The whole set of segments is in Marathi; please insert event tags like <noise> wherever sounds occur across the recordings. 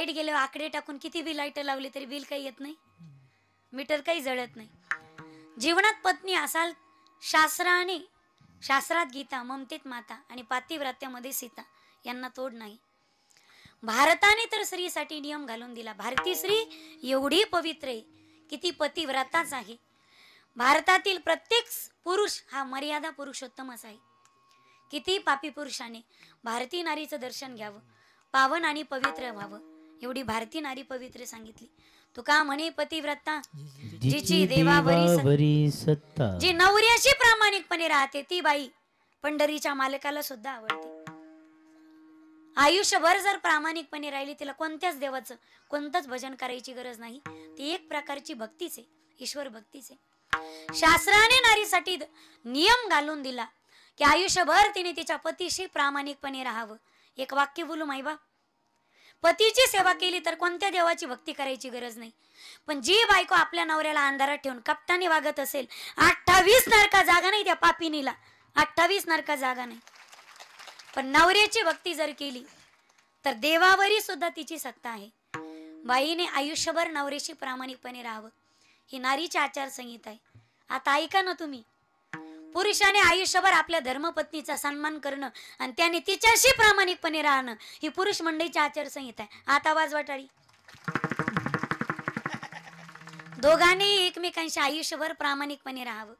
लाइट गेले आकडे टाकून किती बी लाइट लावली तरी बिल काही येत नाही. मीटर काही जळत नाही. जीवनात पत्नी असाल शास्त्राने शास्त्रात गीता ममतेत माता आणि पातिव्रत्यामध्ये सीता यांना तोड नाही. भारताने तर स्त्रीसाठी नियम घालून दिला. भारतीय स्त्री एवढी पवित्र आहे की ती पतिव्रताच आहे. भारतातील प्रत्येक पुरुष हा मर्यादा पुरुषोत्तमच आहे. किती पापी पुरुषाने भारतीय नारीचं दर्शन घ्यावं पावन आणि पवित्र व्हावं. एवढी भारतीय नारी पवित्र सांगितली. तुका म्हणे पतिव्रता जिची देवावरी सत्ता. जी नवऱ्याशी प्रामाणिकपणे राहते ती बाई पंढरीच्या मालकाला सुद्धा आवडते. आयुष्यभर जर प्रामाणिकपणे राहिली तिला कोणत्याच देवाचं कोणतंच भजन करायची गरज नाही. ती एक प्रकारची भक्तीच आहे ईश्वर भक्तीच आहे. शास्त्राने नारीसाठी नियम घालून दिला की आयुष्यभर तिने तिच्या पतीशी प्रामाणिकपणे राहावं. एक वाक्य बोलू माईबा पतीची सेवा केली तर कोणत्या देवाची भक्ती करायची गरज नाही. पण जी बायको आपल्या नवऱ्याला अंधारात ठेवून कपटाने वागत असेल अठ्ठावीस नरका जागा नाही त्या पापिनीला. अठ्ठावीस नरका जागा नाही. पण नवऱ्याची भक्ती जर केली तर देवावरी सुद्धा तिची सत्ता आहे. बाईने आयुष्यभर नवऱ्याशी प्रामाणिकपणे राहावं. ही नारीची आचारसंहिता आहे. आता ऐका ना तुम्ही पुरुषाने आयुष्यभर आपल्या धर्मपत्नीचा सन्मान करणं आणि त्याने तिच्याशी प्रामाणिकपणे राहणं ही पुरुष मंडळीची आचारसंहिता आहे. आता आवाज वाटाळी. दोघांनी एकमेकांशी आयुष्यभर प्रामाणिकपणे राहावं.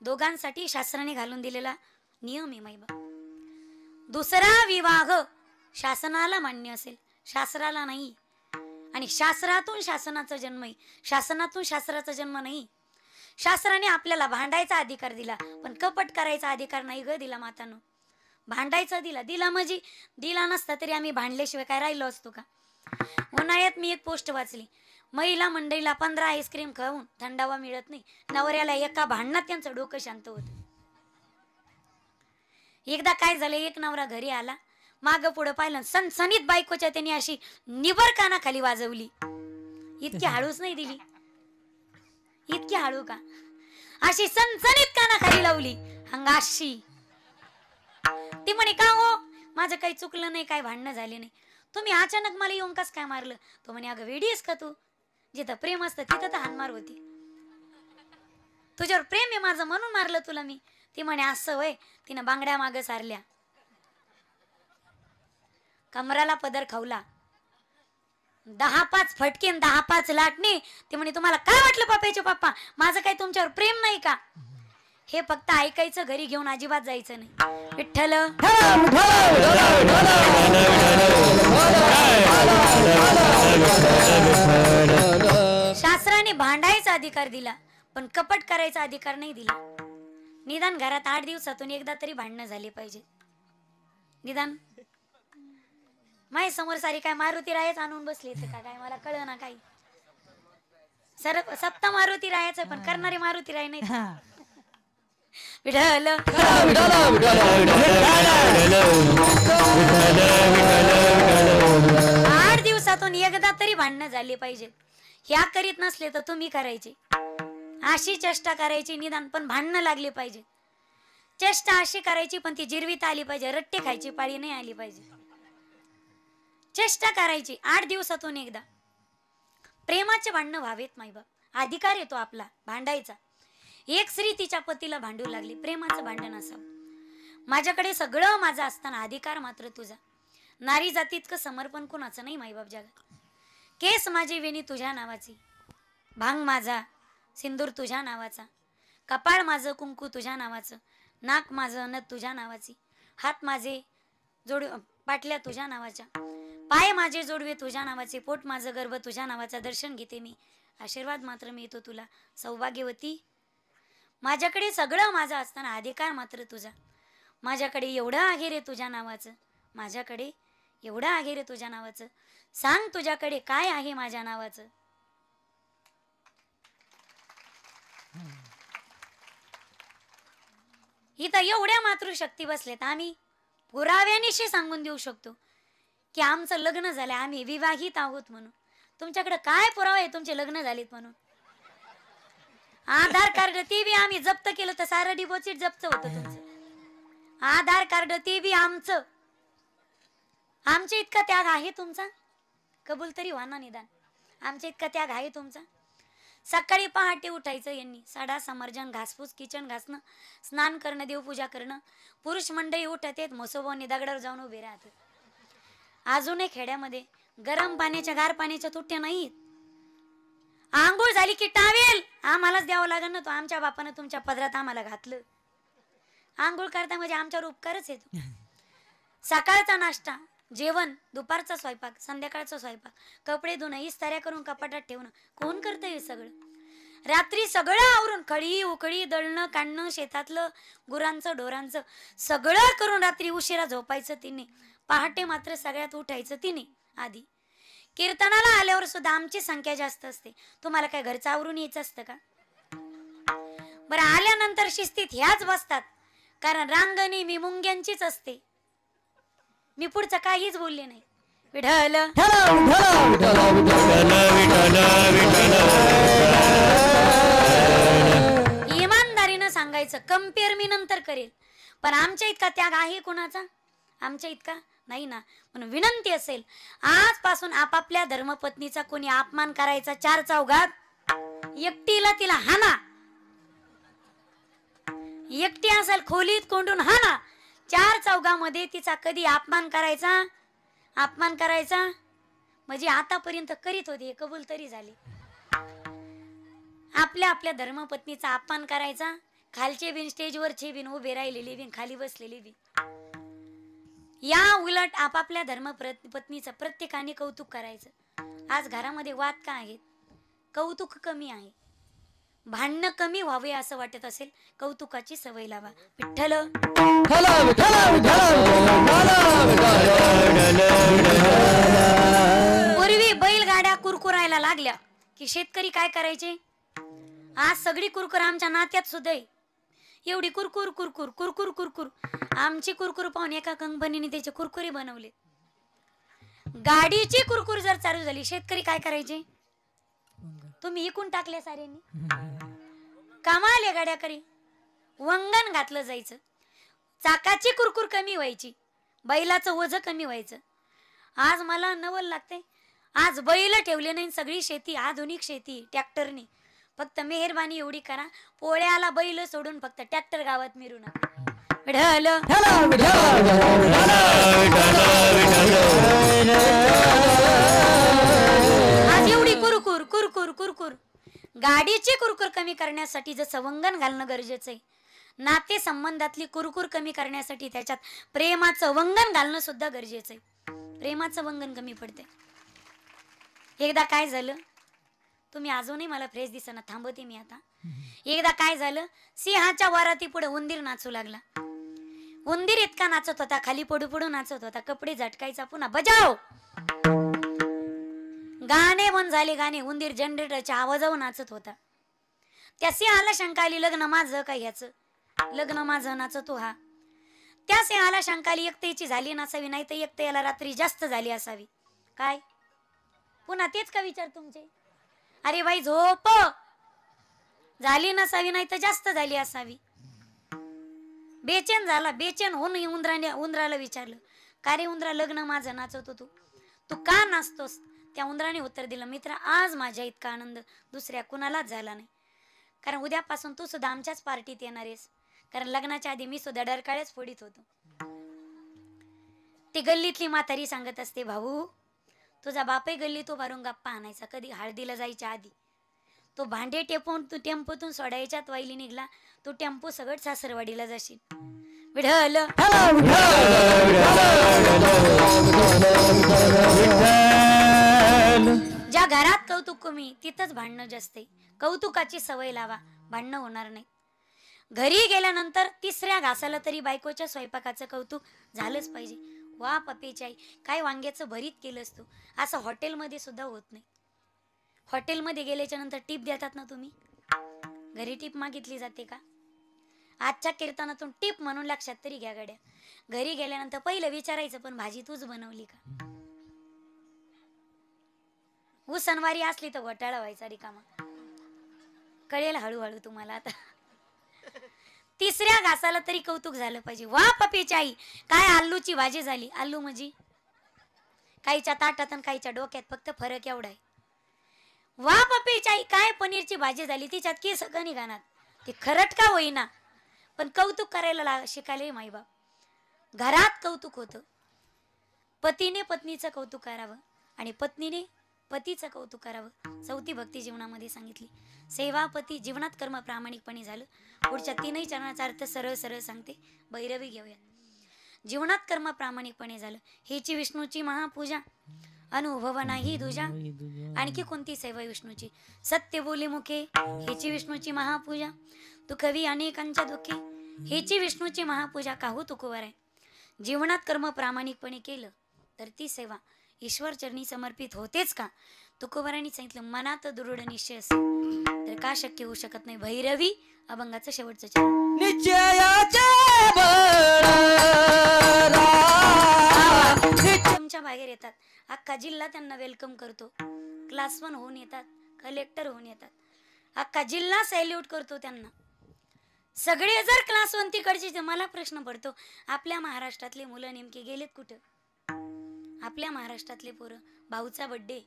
दोघांसाठी शास्त्राने घालून दिलेला नियम आहे माईबा दुसरा विवाह शासनाला मान्य असेल. शास्त्राला नाही. आणि शास्त्रातून शासनाचा जन्म आहे. शासनातून शास्त्राचा जन्म नाही. शास्त्राने आपल्याला भांडायचा अधिकार दिला पण कपट करायचा अधिकार नाही ग दिला मातानं. भांडायचा दिला दिला म्हणजे दिला नसता तरी आम्ही भांडल्याशिवाय काय राहिलो असतो का? उन्हाळ्यात मी एक पोस्ट वाचली. महिला मंडळीला पंधरा आईस्क्रीम खाऊन थंडावा मिळत नाही. नवऱ्याला एका भांडणात त्यांचं डोकं शांत होत. एकदा काय झालं एक नवरा घरी आला. माग पुढं पाहिलं सनसनीत बायकोच्या त्यांनी अशी निबर कानाखाली वाजवली. इतकी <laughs> हळूच नाही दिली. इतकी हळू का? अशी सनसनीत कानाखाली लावली. हंगाशी ती म्हणे का हो? माझं काही चुकलं नाही काही भांडणं झाले नाही. तुम्ही अचानक मला येऊन कस काय मारलं? तो म्हणे अगं वेडी आहेस का तू? जिथं प्रेम असतं तिथं तर हानमार होती. तुझ्यावर प्रेम आहे माझं म्हणून मारलं तुला मी. ती म्हणे असं वय तिनं बांगड्या माग सारल्या. कमराला पदर खावला दहा पाच फटके दहा पाच लाटणे. ते म्हणे तुम्हाला काय वाटलं पप्पाचे पप्पा? माझं काही तुमच्यावर प्रेम नाही का? हे फक्त ऐकायचं घरी घेऊन अजिबात जायचं नाही. विठ्ठल. शास्त्राने भांडायचा अधिकार दिला पण कपट करायचा अधिकार नाही दिला. निदान घरात आठ दिवसातून एकदा तरी भांडणं झाली पाहिजे निदान? माय समोर सारी काय मारुती रायच आणून बसली इथे का? काय मला कळ ना काही. सर सप्ता मारुती रायाचं पण करणारी मारुती राय नाही. विढल आठ दिवसातून एकदा तरी भांडणं झाली पाहिजे. ह्या करीत नसले तर तुम्ही करायचे. अशी चेष्टा करायची निदान पण भांडणं लागली पाहिजे. चेष्टा अशी करायची पण ती जिरवीत आली पाहिजे. रट्टे खायची पाळी नाही आली पाहिजे. चेष्टा करायची आठ दिवसातून एकदा. प्रेमाचे भांडणं व्हावेत माईबाप. अधिकार येतो आपला भांडायचा. एक स्त्री तिच्या पतीला भांडू लागली प्रेमाचं भांडण असावं. माझ्याकडे सगळं माझं असताना अधिकार मात्र तुझा. नारी जातीतकं समर्पण कोणाचं नाही माईबाप जगात. केस माझी वेणी तुझ्या नावाची. भांग माझा सिंदूर तुझ्या नावाचा. कपाळ माझं कुंकू तुझ्या नावाचं. नाक माझं नथ तुझ्या नावाची. हात माझे जोड पाटल्या तुझ्या नावाच्या. पाय माझे जोडवे तुझ्या नावाचे पोट माझं गर्भ तुझ्या नावाचा दर्शन घेते मी. आशीर्वाद मात्र मिळतो तुला सौभाग्यवती. माझ्याकडे सगळं माझं असताना अधिकार मात्र तुझा. माझ्याकडे एवढं आहे रे तुझ्या नावाचं माझ्याकडे एवढं आहे रे तुझ्या नावाचं. सांग तुझ्याकडे काय आहे माझ्या नावाचं. इथं एवढ्या मातृशक्ती बसलेत आम्ही. पुराव्यानिशी सांगून देऊ शकतो. की आमचं लग्न झालं आम्ही विवाहित आहोत म्हणून. तुमच्याकडे काय पुरावा आहे तुमचे लग्न झालेत म्हणून? आधार कार्ड ते बी आम्ही जप्त केलं तर सारं डिपॉझिट जप्त होतं तुमचं. आधार कार्ड ते बी आमचं. आमच्या इतका त्याग आहे तुमचा? कबूल तरी व्हा ना निदान. आमच्या इतका त्याग आहे तुमचा? सकाळी पहाटे उठायचं यांनी. साडा समर्जन घासपूस किचन घासणं स्नान करणं देवपूजा करणं. पुरुष मंडळी उठत येत मसोबाने दगडावर जाऊन उभे राहतात. अजूनही खेड्यामध्ये गरम पाण्याच्या गार पाण्याच्या तुट्या नाहीत. आंघोळ झाली की टावेल. आम्हालाच द्यावं लागेल ना तो आमच्या बापानं तुमच्या पदरात आम्हाला घातलं. आंघोळ करता म्हणजे आमच्यावर उपकारच येतो. सकाळचा नाश्ता जेवण दुपारचा स्वयंपाक संध्याकाळचा स्वयंपाक कपडे धुणं इस्तऱ्या करून कपाटात ठेवणं. कोण करतं हे सगळं? रात्री सगळं आवरून खडी उकडी दळणं काढणं शेतातलं गुरांचं ढोरांचं सगळं करून रात्री उशिरा झोपायचं तिने. पहाटे मात्र सगळ्यात उठायचं तिने आधी. कीर्तनाला आल्यावर सुद्धा आमची संख्या जास्त असते. तुम्हाला काय घरचं आवरून यायचं असतं का? बरं आल्यानंतर शिस्तीत ह्याच बसतात. कारण रांगणी मी मुंग्यांचीच असते. मी पुढचं काहीच बोलले नाही. विढल इमानदारीनं सांगायचं कंपेअर मी नंतर करेल. पण आमच्या इतका त्याग आहे कोणाचा? आमच्या इतका नाही ना? म्हणून विनंती असेल आजपासून आपापल्या धर्मपत्नीचा कोणी अपमान करायचा चार चौघात? एकटीला तिला हाना. एकटी असेल खोलीत कोंडून हाना. चार चौघामध्ये तिचा कधी अपमान करायचा? अपमान करायचा? म्हणजे आतापर्यंत करीत होती कबूल तरी झाली. आपल्या आपल्या धर्मपत्नीचा अपमान करायचा? खालचे बिन स्टेजवरचे बिन उभे राहिलेले बिन खाली बसलेले बिन. या उलट आपापल्या धर्म पत्नीचं प्रत्येकाने कौतुक करायचं. आज घरामध्ये वाद का आहेत? कौतुक कमी आहे. भांडणं कमी व्हावे असं वाटत असेल कौतुकाची सवय लावा. विठ्ठल! पूर्वी बैलगाड्या कुरकुरायला लागल्या. की शेतकरी काय करायचे? आज सगळी कुरकुर आमच्या नात्यात सुद्धा एवढी कुरकुर कुरकुर कुरकुर कुरकुर. आमची कुरकुर पाहून एका कंपनीने त्याचे कुरकुरे बनवले. गाडीची कुरकुर जर चालू झाली शेतकरी काय करायचे? तुम्ही इकून टाकले साऱ्यांनी. कमाल गाड्या करी वंगण घातलं जायचं. चाकाची कुरकुर कमी व्हायची. बैलाचं ओझ कमी व्हायचं. आज मला नवल लागते. आज बैल ठेवले नाही सगळी शेती आधुनिक शेती ट्रॅक्टरनी. फक्त मेहरबानी एवढी करा. पोळ्याला बैल सोडून फक्त ट्रॅक्टर गावात मिरू नका. विढल आज एवढी कुरकुर कुरकुर कुरकुर. गाडीची कुरकुर कमी करण्यासाठी जसं वंगण घालणं गरजेचं आहे. नाते संबंधातली कुरकुर कमी करण्यासाठी त्याच्यात प्रेमाचं वंगण घालणं सुद्धा गरजेचं आहे. प्रेमाचं वंगण कमी पडते एकदा काय झालं? तुम्ही अजूनही मला फ्रेश दिसना थांबवते मी आता. एकदा काय झालं सिंहाच्या वराती पुढे उंदीर नाचू लागला. उंदीर इतका नाचत होता खाली पडू पडू नाचत होता कपडे झटकायचा पुन्हा बजाव! गाणे बंद झाले गाणे उंदीर जनरेटरच्या आवाजावर नाचत होता. त्या सिंहाला शंका आली लग्न माझं काय ह्याचं? लग्न माझं नाचतो हा. त्या सिंहाला शंका आली एकतेची झाली नसावी नाही तर एकते याला रात्री जास्त झाली असावी. काय? पुन्हा तेच का विचार तुमचे? अरे बाई झोप. झाली नसावी नाही तर जास्त झाली असावी. बेचैन झाला बेचैन होऊन उंदराने उंदराला विचारलं का रे उंदरा लग्न माझं नाचवतो तू? तू का नाचतोस? त्या उंदराने उत्तर दिलं मित्र आज माझ्या इतका आनंद दुसऱ्या कुणालाच झाला नाही. कारण उद्यापासून तू सुद्धा आमच्याच पार्टीत येणार आहेस. कारण लग्नाच्या आधी मी सुद्धा डरकाळ्याच फोडीत होतो. ती गल्लीतली म्हातारी सांगत असते भाऊ तुझा बापही गल्ली तो भरून गप्पा आणायचा कधी हळदीला जायच्या आधी. तो भांडे टेपून तू टेम्पोतून सोडायच्यात वाईली निघला तू टेम्पो सगळं सासरवाडीला जाशील. विढल ज्या घरात कौतुक कमी तिथंच भांडणं जास्त कौतुकाची सवय लावा भांडणं होणार नाही. घरी गेल्यानंतर तिसऱ्या घासाला तरी बायकोच्या स्वयंपाकाचं कौतुक झालंच पाहिजे. वा पपेचाई काय वांग्याचं भरीत केलंस तू? असं हॉटेलमध्ये सुद्धा होत नाही. हॉटेलमध्ये गेल्याच्यानंतर टीप देतात ना तुम्ही? घरी टीप मागितली जाते का? आजच्या कीर्तनातून टीप म्हणून लक्षात तरी घ्या गड्या. घरी गेल्यानंतर पहिलं विचारायचं पण भाजी तूच बनवली का? उसनवारी असली तर घोटाळा व्हायचा रिकामा. कळेल हळूहळू तुम्हाला आता. तिसऱ्या घासाला तरी कौतुक झालं पाहिजे. वा पपेची आई. काय आलूची भाजी झाली? आलू म्हणजे? काहीच्या ताटात आणि काहीच्या डोक्यात फक्त फरक एवढा आहे. वा पपेची आई काय पनीरची भाजी झाली? तिच्यात केस सगळं निघाणार ते खरट का होईना? पण कौतुक करायला ला शिकायला माई बाप. घरात कौतुक होतं. पतीने पत्नीचं कौतुक करावं. आणि पत्नीने पतीचं कौतुक करावं चौथी भक्ती जीवनामध्ये सांगितली. सेवा पती जीवनात कर्म प्रामाणिकपणे झालं. पुढच्या तीनही चरणाचा अर्थ सरळ सरळ सांगते. भैरवी घेऊया. जीवनात कर्म प्रामाणिकपणे झालं. हेची विष्णूची महापूजा. अनुभव नाही दुजा. आणखी कोणती सेवा विष्णूची? सत्य बोले मुखे. हेची विष्णूची महापूजा. तू कवी अनेकांच्या दुःखी. हेची विष्णूची महापूजा काहू तुकोवर आहे? जीवनात कर्म प्रामाणिकपणे केलं तर ती सेवा. ईश्वर चरणी समर्पित होतेच का? तुकोबारांनी सांगितलं मनात दृढ निश्चय असेल. तर का शक्य होऊ शकत नाही? भैरवी अभंगाचं शेवटचं चरण. निश्चयाचे बळ. रा- तुमच्या बाहेर येतात. अख्खा जिल्हा त्यांना वेलकम करतो. क्लास वन होऊन येतात. कलेक्टर होऊन येतात. अख्खा जिल्हा सॅल्यूट करतो त्यांना. सगळे जर क्लास वन तिकडचे तर मला प्रश्न पडतो. आपल्या महाराष्ट्रातले मुलं नेमके गेलेत कुठं? आपल्या महाराष्ट्रातले पोरं. भाऊचा बड्डे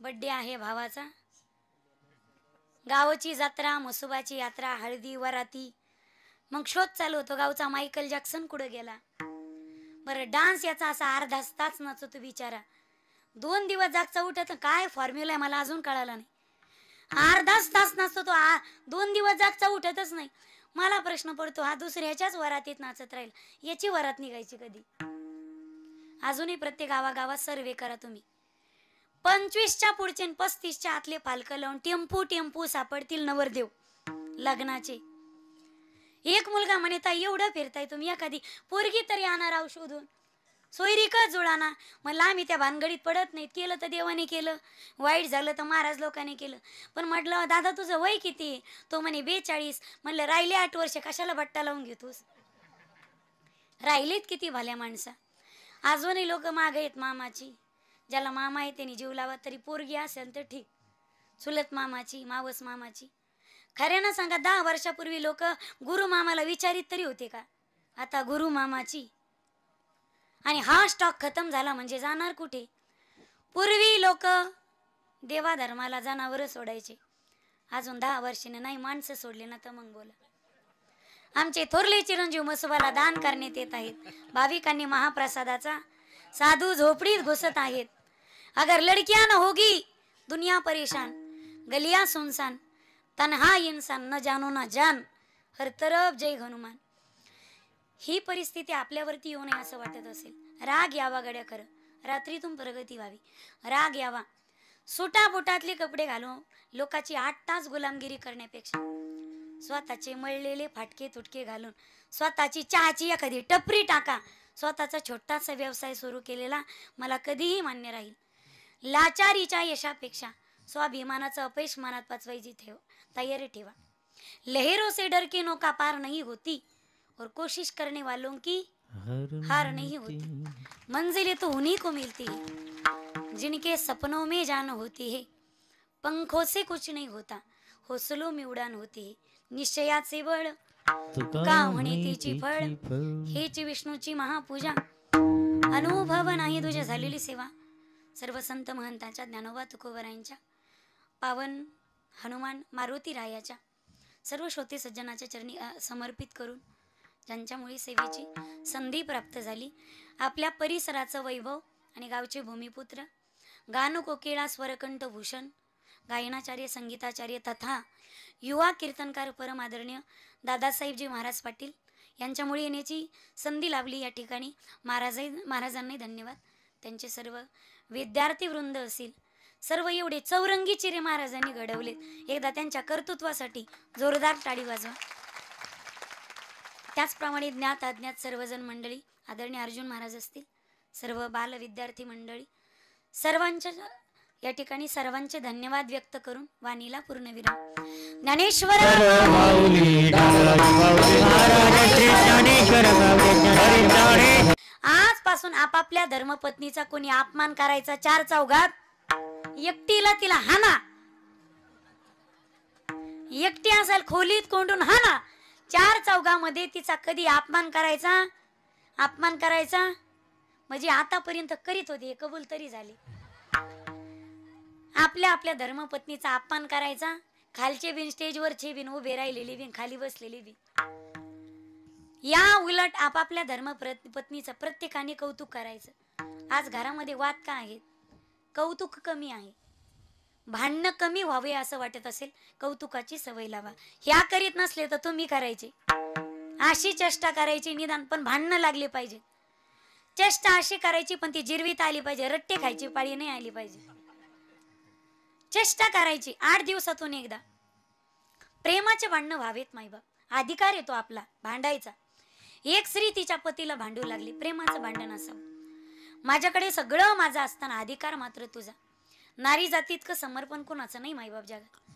बड्डे आहे भावाचा. गावाची जत्रा मसुबाची यात्रा हळदी वराती. मग शोध चालू होतो. गावचा मायकल जॅक्सन कुठं गेला? बरं डान्स याचा असा अर्धा तास नचतो बिचारा. दोन दिवस जागचा उठत काय फॉर्म्युला आहे मला अजून कळाला नाही. अर्धाच तास नाचतो तो. आ दोन दिवस जागचा उठतच नाही. मला प्रश्न पडतो हा दुसऱ्याच्याच वरातीत नाचत राहील. याची वरात निघायची कधी? अजूनही प्रत्येक गावागावात सर्वे करा तुम्ही. पंचवीसच्या पुढचे आणि पस्तीसच्या आतले पालकं लावून टेम्पू टेम्पू सापडतील नवरदेव. लग्नाचे. एक मुलगा म्हणे ताई एवढं फिरताय तुम्ही एखादी पोरगी तरी आणा राव शोधून. सोयरी का जुळाना? म्हणलं आम्ही त्या भानगडीत पडत नाहीत केलं तर देवाने केलं वाईट झालं तर महाराज लोकांनी केलं. पण म्हटलं दादा तुझं वय किती तो म्हणे बेचाळीस. म्हणलं राहिले आठ वर्ष कशाला बट्टा लावून घेतोस? राहिलेत किती भाल्या माणसा? अजूनही लोक मागे आहेत मामाची. ज्याला मामा आहे त्यांनी जीव लावा तरी पोरगी असेल तर ठीक. चुलत मामाची मावस मामाची. खऱ्यानं सांगा दहा वर्षापूर्वी लोक गुरु मामाला विचारित तरी होते का? आता गुरु मामाची. आणि हा स्टॉक खतम झाला म्हणजे जाणार कुठे? पूर्वी लोक देवाधर्माला जनावरं सोडायचे. अजून दहा वर्षाने नाही माणसं सोडले ना तर मग बोला. आमचे थोरले चिरंजीव मसुबाला दान करण्यात येत आहेत. भाविकांनी महाप्रसादाचा साधू झोपडीत घुसत आहेत. अगर लडकिया न होगी दुनिया परेशान. गलिया सुनसान तन्हा इन्सान न जानो ना जान. हर तरफ जय हनुमान. ही परिस्थिती आपल्यावरती येऊ नये असं वाटत असेल. राग यावा गड्या खरं. रात्रीतून प्रगती व्हावी. राग यावा. सुटा बुटातले कपडे घालून लोकाची आठ तास गुलामगिरी करण्यापेक्षा. स्वतःचे मळलेले फाटके तुटके घालून स्वतःची चहाची एखादी टपरी टाका. स्वतःचा छोटासा व्यवसाय सुरू केलेला मला कधीही मान्य राहील. लाचारीच्या यशापेक्षा स्वाभिमानाचं अपयश मनात पचवायची ठेव तयारी ठेवा. लहरों से डर के नौका पार नहीं होती और कोशिश करने वालों की हार नहीं होती। मंजिलें तो उन्हीं को मिलती है जिनके सपनों में जान होती है। पंखों से कुछ नहीं होता हौसलों में उड़ान होती. निश्चयाचे बळ. का म्हणे तिची फळ? हेची विष्णूची महापूजा. अनुभव नाही तुझ्या झालेली सेवा. सर्व संत महंतांच्या ज्ञानोबा तुकोबरायांच्या पावन हनुमान मारुती रायाच्या सर्व श्रोते सज्जनाच्या चरणी समर्पित करून ज्यांच्यामुळे सेवेची संधी प्राप्त झाली. आपल्या परिसराचं वैभव आणि गावचे भूमिपुत्र गान कोकिळा स्वरकंठ भूषण गायनाचार्य संगीताचार्य तथा युवा कीर्तनकार परम आदरणीय दादासाहेबजी महाराज पाटील यांच्यामुळे येण्याची संधी लाभली या ठिकाणी. महाराजही महाराजांनाही धन्यवाद. त्यांचे सर्व विद्यार्थी वृंद असतील सर्व एवढे चौरंगी चिरे महाराजांनी घडवलेत. एकदा त्यांच्या कर्तृत्वासाठी जोरदार टाळी वाजवा. त्याचप्रमाणे ज्ञात अज्ञात सर्वजण मंडळी आदरणीय अर्जुन महाराज असतील सर्व बाल विद्यार्थी मंडळी सर्वांच्या या ठिकाणी सर्वांचे धन्यवाद व्यक्त करून वाणीला पूर्णविराम. ज्ञानेश्वर आजपासून आपापल्या धर्मपत्नीचा कोणी अपमान करायचा चार चौघात? एकटीला तिला हाना. एकटी असेल खोलीत कोंडून हाना. चार चौघामध्ये तिचा कधी अपमान करायचा? अपमान करायचा? म्हणजे आतापर्यंत करीत होते हे कबूल तरी झाले. आपल्या आपल्या धर्मपत्नीचा अपमान करायचा. खालचे बिन स्टेजवरचे बिन उभे राहिलेली बिन खाली बसलेली बिन. या उलट आपापल्या धर्म पत्नीचं प्रत्येकाने कौतुक करायचं. आज घरामध्ये वाद का आहेत? कौतुक कमी आहे. भांडणं कमी व्हावे असं वाटत असेल कौतुकाची सवय लावा. ह्या करीत नसले तर तुम्ही करायचे. अशी चेष्टा करायची निदान पण भांडणं लागले पाहिजे. चेष्टा अशी करायची पण ती जिरवीत आली पाहिजे रट्टे खायची पाळी नाही आली पाहिजे. चेष्टा करायची आठ दिवसातून एकदा. प्रेमाचे भांडणं व्हावेत माईबाप अधिकार येतो आपला भांडायचा. एक स्त्री तिच्या पतीला भांडू लागली प्रेमाचं भांडण असावं. माझ्याकडे सगळं माझं असताना अधिकार मात्र तुझा. नारी जाती इतकं समर्पण कोणाचं नाही माईबाप जगात.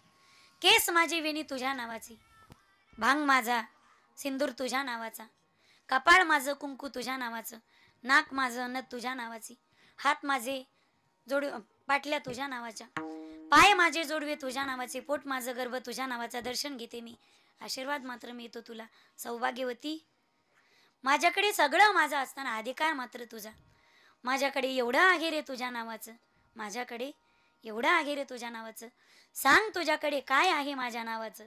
केस माझी वेणी तुझ्या नावाची. भांग माझा सिंदूर तुझ्या नावाचा. कपाळ माझं कुंकू तुझ्या नावाचं. नाक माझं न तुझ्या नावाची. हात माझे जोड पाटल्या तुझ्या नावाच्या. पाय माझे जोडवे तुझ्या नावाचे पोट माझं गर्भ तुझ्या नावाचा दर्शन घेते मी. आशीर्वाद मात्र मिळतो तुला सौभाग्यवती. माझ्याकडे सगळं माझं असताना अधिकार मात्र तुझा. माझ्याकडे एवढं आहे रे तुझ्या नावाचं माझ्याकडे एवढं आहे रे तुझ्या नावाचं. सांग तुझ्याकडे काय आहे माझ्या नावाचं.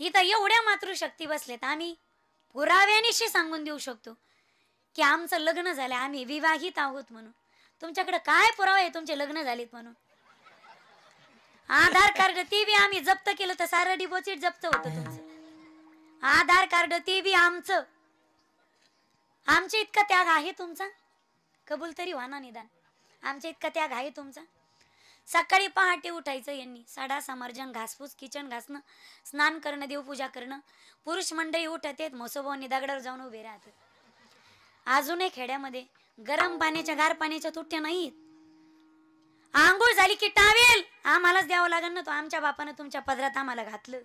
इथं एवढ्या मातृशक्ती बसलेत आम्ही. पुराव्यानिशी सांगून देऊ शकतो. की आमचं लग्न झालं आम्ही विवाहित आहोत म्हणून. तुमच्याकडे काय पुरावा आहे तुमचे लग्न झालेत म्हणून? आधार कार्ड ते बी आम्ही जप्त केलं तर सारं डिपॉझिट जप्त होतं तुमचं. आधार कार्ड ते बी आमचं. आमच्या इतका त्याग आहे तुमचा? कबूल तरी व्हा ना निदान. आमच्या इतका त्याग आहे तुमचा? सकाळी पहाटे उठायचं यांनी. सडा समर्जन घासपूस किचन घासणं स्नान करणं देवपूजा करणं. पुरुष मंडळी उठत आहेत म्हसोबावनी दगडावर जाऊन उभे राहतात. अजूनही खेड्यामध्ये गरम पाण्याच्या गार पाण्याच्या तुट्या नाहीत. आंघोळ झाली की टावेल. आम्हालाच द्यावं लागेल ना तो. आमच्या बापानं तुमच्या पदरात आम्हाला घातलं.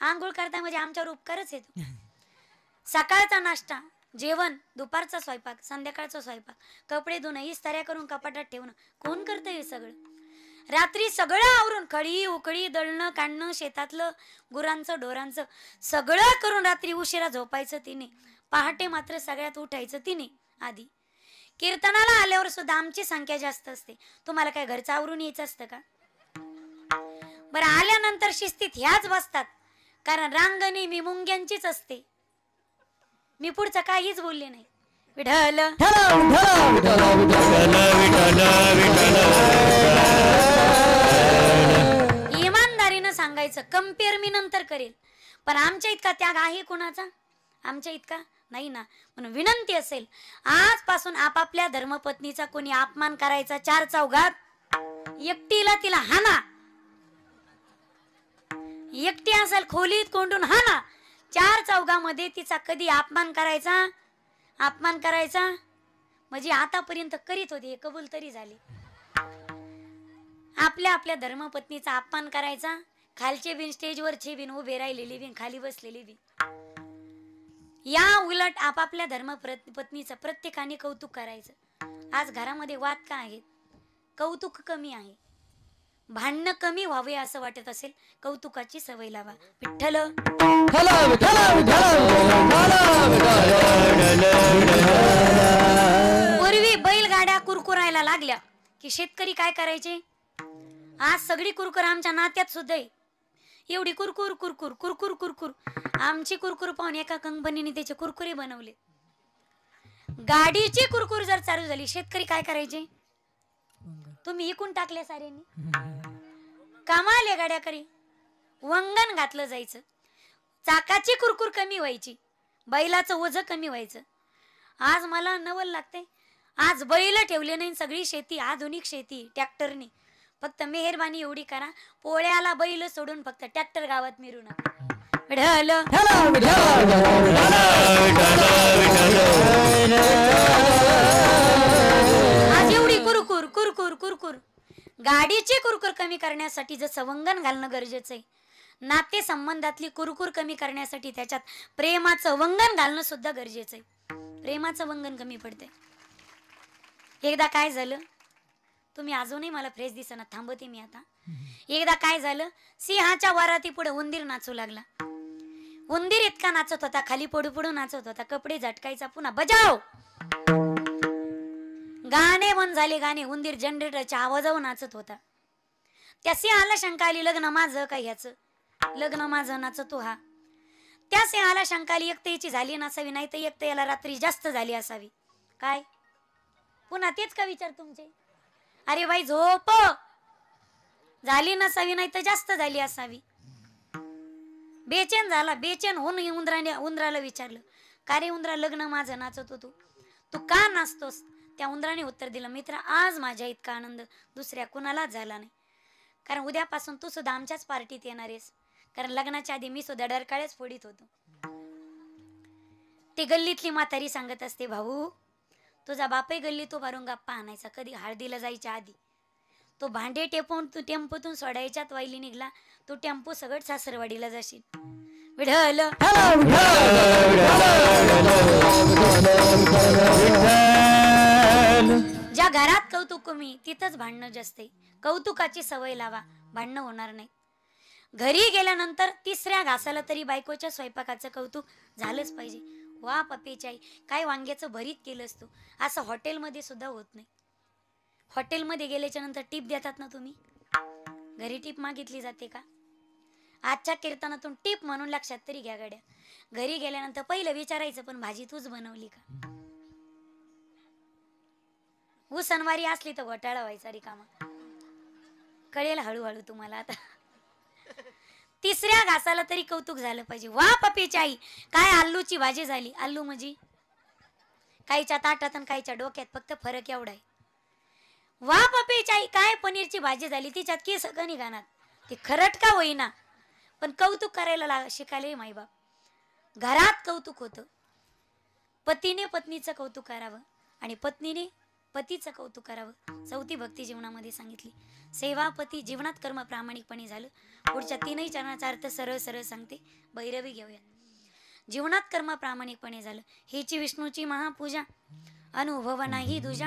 आंघोळ करता म्हणजे आमच्यावर उपकारच येतो. सकाळचा नाश्ता जेवण दुपारचा स्वयंपाक संध्याकाळचा स्वयंपाक कपडे धुणं इस्तऱ्या करून कपाटात ठेवणं. कोण करतं हे सगळं? रात्री सगळं आवरून खळी उकळी दळणं काढणं शेतातलं गुरांचं ढोरांचं सगळं करून रात्री उशिरा झोपायचं तिने. पहाटे मात्र सगळ्यात उठायचं तिने आधी. कीर्तनाला आल्यावर सुद्धा आमची संख्या जास्त असते. तुम्हाला काय घरचं आवरून यायचं असतं का? बरं आल्यानंतर शिस्तीत ह्याच बसतात. कारण रांगणी मी मुंग्यांचीच असते. मी पुढचं काहीच बोलले नाही. विढल इमानदारीनं सांगायचं कंपेअर मी नंतर करेल. पण आमच्या इतका त्याग आहे कोणाचा? आमच्या इतका? नाही ना? म्हणून विनंती असेल. आजपासून आपापल्या धर्मपत्नीचा कोणी अपमान करायचा चार चौघात? एकटीला तिला हाना. एकटी असेल खोलीत कोंडून हाना. चार चौघामध्ये तिचा कधी अपमान करायचा? अपमान करायचा? म्हणजे आतापर्यंत करीत होती हे कबूल तरी झाले. आपल्या आपल्या धर्मपत्नीचा अपमान करायचा? खालचे बिन स्टेजवरचे बिन उभे राहिलेली बिन खाली बसलेली बिन. या उलट आपापल्या धर्म पत्नीचं प्रत्येकाने कौतुक करायचं. आज घरामध्ये वाद का आहेत? कौतुक कमी आहे. भांडणं कमी व्हावे असं वाटत असेल कौतुकाची सवय लावा. विठ्ठल! पूर्वी बैलगाड्या कुरकुरायला लागल्या. की शेतकरी काय करायचे? आज सगळी कुरकुर आमच्या नात्यात सुद्धा आहे. एवढी कुरकुर कुरकुर कुरकुर कुरकुर. आमची कुरकुर पाहून एका कंपनीने त्याचे कुरकुरे बनवले. गाडीची कुरकुर जर चालू झाली शेतकरी काय करायचे? तुम्ही इकून टाकले साऱ्यांनी. कमाले गाड्याकडे वंगण घातलं जायचं. चाकाची कुरकुर कमी व्हायची. बैलाचं ओझ कमी व्हायचं. आज मला नवल लागते. आज बैल ठेवले नाही सगळी शेती आधुनिक शेती ट्रॅक्टरनी. फक्त मेहरबानी एवढी करा. पोळ्याला बैल सोडून फक्त ट्रॅक्टर गावात मिरू नका आज एवढी कुरकुर कुरकुर कुरकुर. गाडीची कुरकुर कमी करण्यासाठी जसं वंगण घालणं गरजेचं आहे नाते संबंधातली कुरकुर कमी करण्यासाठी त्याच्यात प्रेमाचं वंगण घालणं सुद्धा गरजेचं आहे प्रेमाचं वंगण कमी पडते एकदा काय झालं? तुम्ही अजूनही मला फ्रेश दिसना थांबते मी आता. एकदा काय झालं सिंहाच्या वराती पुढे उंदीर नाचू लागला. उंदीर इतका नाचत होता खाली पडू पडू नाचत होता कपडे झटकायचा पुन्हा बजाव! गाणे बंद झाले गाणे उंदीर जनरेटरच्या आवाजावर नाचत होता. त्या सिंहाला शंका आली लग्न माझं काय ह्याच? लग्न माझं नाचतो हा. त्या सिंहाला शंका आली एक तर याची झाली नसावी नाही तर एक तर याला रात्री जास्त झाली असावी. काय? पुन्हा तेच का विचार तुमचे? अरे भाई झोप. झाली नसावी नाही तर जास्त झाली असावी बेचैन झाला बेचैन होऊन उंदराने उंदराला विचारलं का रे उंदरा लग्न माझं नाचत होतो? तू का नाचतोस? त्या उंदराने उत्तर दिलं मित्र आज माझ्या इतका आनंद दुसऱ्या कुणालाच झाला नाही. कारण उद्यापासून तू सुद्धा आमच्याच पार्टीत येणार आहेस. कारण लग्नाच्या आधी मी सुद्धा डरकाळ्याच फोडीत होतो. ती गल्लीतली म्हातारी सांगत असते भाऊ तुझा बापही गल्ली तो भरून गप्पा आणायचा कधी हळदीला जायच्या आधी. तो भांडे टेपवून तू टेम्पोतून सोडायच्यात वाईली निघला तू टेम्पो सगळं सासरवाडीला जाशील. विढल ज्या घरात कौतुक कमी तिथंच भांडणं जास्त कौतुकाची सवय लावा भांडणं होणार नाही. घरी गेल्यानंतर तिसऱ्या घासाला तरी बायकोच्या स्वयंपाकाचं कौतुक झालंच पाहिजे. वा पपेचाई काय वांग्याचं भरीत केलंस तू. असं हॉटेलमध्ये सुद्धा होत नाही. हॉटेलमध्ये गेल्याच्यानंतर टीप देतात ना तुम्ही? घरी टीप मागितली जाते का? आजच्या कीर्तनातून टीप म्हणून लक्षात तरी घ्या गाड्या. घरी गेल्यानंतर पहिलं विचारायचं पण भाजी तूच बनवली का? उसनवारी असली तर घोटाळा व्हायचा रिकामा कळेल हळूहळू तुम्हाला आता. तिसऱ्या घासाला तरी कौतुक झालं पाहिजे. वा पपीची आई. काय आलूची भाजी झाली. आलू म्हणजे? काहीच्या ताटात आणि काहीच्या डोक्यात फक्त फरक एवढा आहे. वा पपीची आई. काय पनीरची भाजी झाली. तिच्यात केस सगळं निघाणार ते खरट का होईना? पण कौतुक करायला लाग शिकायला माईबाप. घरात कौतुक होतं. पतीने पत्नीचं कौतुक करावं. आणि पत्नीने पतीचं कौतुक करावं. चौथी भक्ती जीवनामध्ये सांगितली. सेवापती जीवनात कर्म प्रामाणिकपणे झालं. पुढच्या तीनही चरणाचा अर्थ सरळ सरळ सांगते. भैरवी घेऊया. जीवनात कर्म प्रामाणिकपणे झालं. हेची विष्णूची महापूजा. अनुभव नाही दुजा.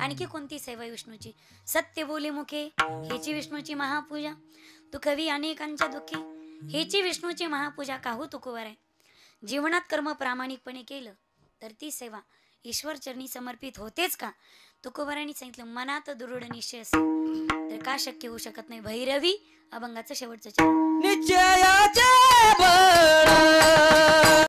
आणखी कोणती सेवा विष्णूची? सत्य बोले मुखे. हेची विष्णूची महापूजा. तू कवी अनेकांच्या दुःखी. हेची विष्णूची महापूजा काहू तुकोवर आहे जीवनात कर्म प्रामाणिकपणे केलं तर ती सेवा. ईश्वर चरणी समर्पित होतेच का? तुकोबारांनी सांगितलं मनात दृढ निश्चय असेल तर का शक्य होऊ शकत नाही? भैरवी अभंगाचं शेवटचं चरण. निश्चयाचे